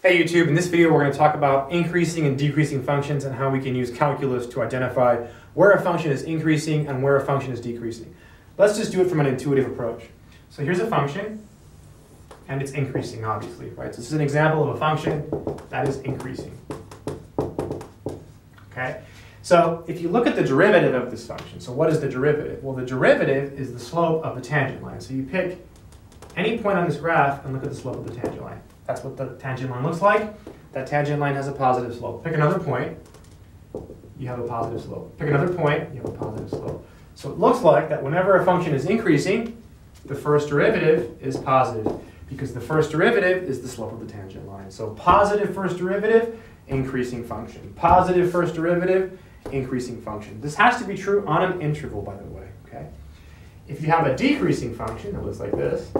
Hey YouTube, in this video we're going to talk about increasing and decreasing functions and how we can use calculus to identify where a function is increasing and where a function is decreasing. Let's just do it from an intuitive approach. So here's a function, and it's increasing obviously, right? So this is an example of a function that is increasing. Okay? So if you look at the derivative of this function, so what is the derivative? Well, the derivative is the slope of the tangent line. So you pick any point on this graph and look at the slope of the tangent line. That's what the tangent line looks like. That tangent line has a positive slope. Pick another point, you have a positive slope. Pick another point, you have a positive slope. So it looks like that whenever a function is increasing, the first derivative is positive because the first derivative is the slope of the tangent line. So positive first derivative, increasing function. Positive first derivative, increasing function. This has to be true on an interval, by the way. Okay. If you have a decreasing function that looks like this,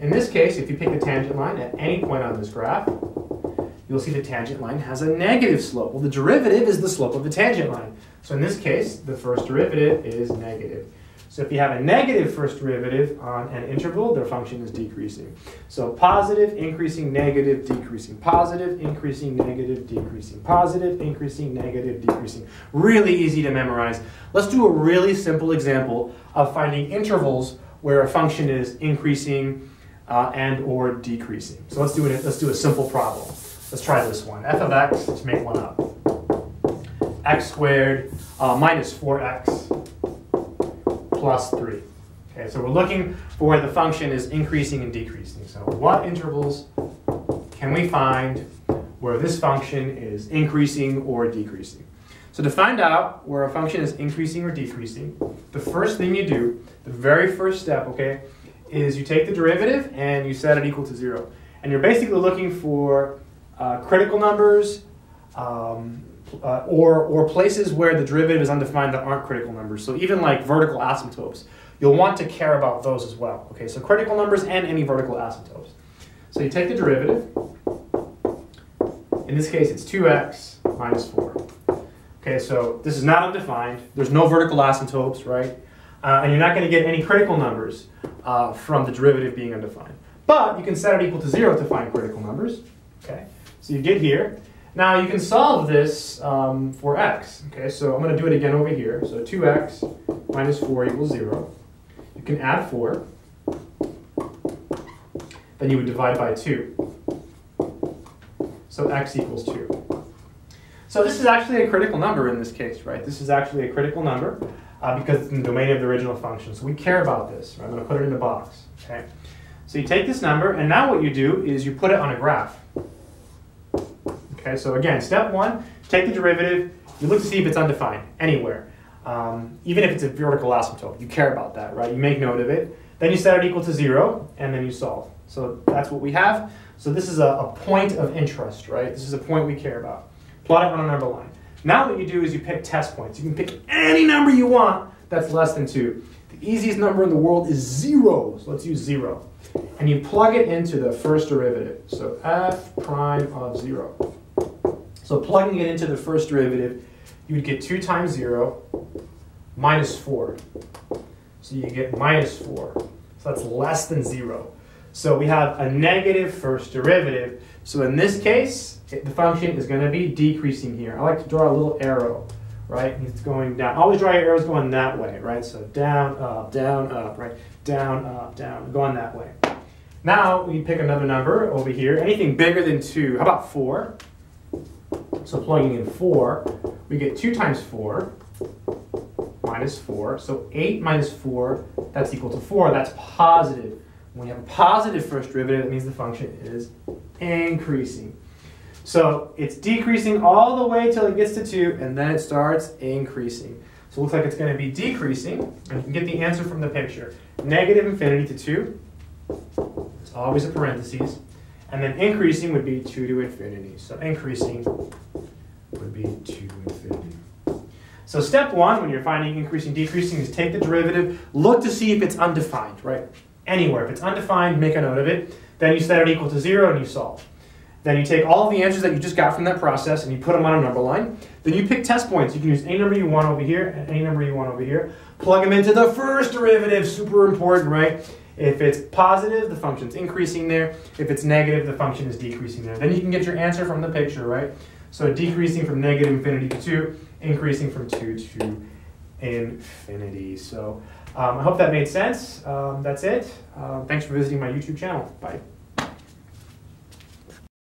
In this case, if you pick the tangent line at any point on this graph, you'll see the tangent line has a negative slope. Well, the derivative is the slope of the tangent line. So in this case, the first derivative is negative. So if you have a negative first derivative on an interval, their function is decreasing. So positive, increasing, negative, decreasing. Positive, increasing, negative, decreasing. Positive, increasing, negative, decreasing. Really easy to memorize. Let's do a really simple example of finding intervals where a function is increasing, uh, and or decreasing. So let's do it. Let's do a simple problem. Let's try this one. f of x, let's make one up. x squared uh, minus 4x plus 3. Okay, so we're looking for where the function is increasing and decreasing. So what intervals can we find where this function is increasing or decreasing? So to find out where a function is increasing or decreasing, the first thing you do, the very first step, okay, is you take the derivative and you set it equal to zero. And you're basically looking for uh, critical numbers um, uh, or, or places where the derivative is undefined that aren't critical numbers. So even like vertical asymptotes, you'll want to care about those as well. Okay, so critical numbers and any vertical asymptotes. So you take the derivative. In this case, it's 2x minus 4. Okay, so this is not undefined. There's no vertical asymptotes, right? Uh, and you're not going to get any critical numbers uh, from the derivative being undefined. But you can set it equal to 0 to find critical numbers. Okay, So you get here. Now you can solve this um, for x. Okay, so I'm going to do it again over here. So 2x minus 4 equals 0. You can add 4. Then you would divide by 2. So x equals 2. So this is actually a critical number in this case, right? This is actually a critical number uh, because it's in the domain of the original function. So we care about this. Right? I'm going to put it in the box. Okay. So you take this number, and now what you do is you put it on a graph. Okay. So again, step one: take the derivative. You look to see if it's undefined anywhere, um, even if it's a vertical asymptote. You care about that, right? You make note of it. Then you set it equal to zero, and then you solve. So that's what we have. So this is a, a point of interest, right? This is a point we care about. Plot it on a number line. Now what you do is you pick test points. You can pick any number you want that's less than 2. The easiest number in the world is 0. So let's use 0. And you plug it into the first derivative. So f prime of 0. So plugging it into the first derivative, you would get 2 times 0 minus 4. So you get minus 4. So that's less than 0. So we have a negative first derivative. So in this case, the function is going to be decreasing here. I like to draw a little arrow, right? It's going down. Always draw your arrows going that way, right? So down, up, down, up, right? Down, up, down, going that way. Now we pick another number over here. Anything bigger than 2. How about 4? So plugging in 4, we get 2 times 4 minus 4. So 8 minus 4, that's equal to 4. That's positive. When you have a positive first derivative, that means the function is increasing. So it's decreasing all the way till it gets to 2, and then it starts increasing. So it looks like it's going to be decreasing, and you can get the answer from the picture. Negative infinity to 2, it's always a parentheses, and then increasing would be 2 to infinity. So increasing would be 2 to infinity. So step one, when you're finding increasing, decreasing, is take the derivative, look to see if it's undefined, right? Anywhere. If it's undefined, make a note of it. Then you set it equal to 0, and you solve. Then you take all the answers that you just got from that process and you put them on a number line. Then you pick test points. You can use any number you want over here and any number you want over here. Plug them into the first derivative, super important, right? If it's positive, the function's increasing there. If it's negative, the function is decreasing there. Then you can get your answer from the picture, right? So decreasing from negative infinity to 2, increasing from 2 to infinity. So um, I hope that made sense. Um, that's it. Uh, thanks for visiting my YouTube channel. Bye.